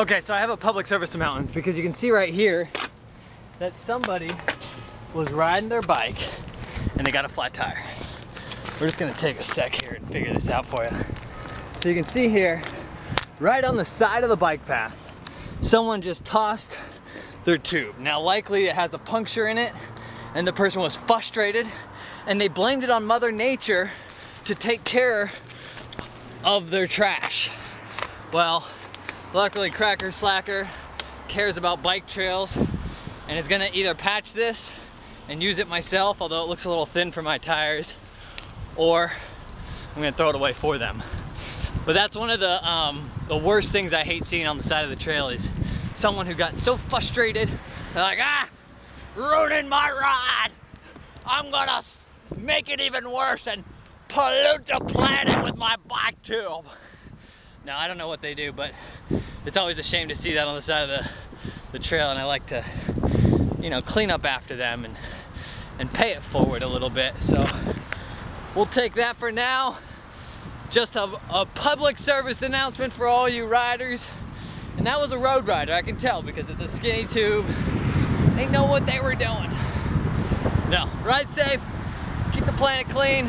Okay, so I have a public service announcement because you can see right here that somebody was riding their bike and they got a flat tire. We're just gonna take a sec here and figure this out for you. So you can see here, right on the side of the bike path, someone just tossed their tube. Now likely it has a puncture in it and the person was frustrated and they blamed it on Mother Nature to take care of their trash. Well, luckily Kracker Slacker cares about bike trails and is gonna either patch this and use it myself, although it looks a little thin for my tires, or I'm gonna throw it away for them. But that's one of the, um, the worst things I hate seeing on the side of the trail is someone who got so frustrated, they're like, ah, ruining my ride. I'm gonna make it even worse and pollute the planet with my bike tube. Now, I don't know what they do, but it's always a shame to see that on the side of the, the trail, and I like to, you know, clean up after them and, and pay it forward a little bit. So we'll take that for now. Just a, a public service announcement for all you riders. And that was a road rider, I can tell, because it's a skinny tube. They know what they were doing. No, ride safe, keep the planet clean.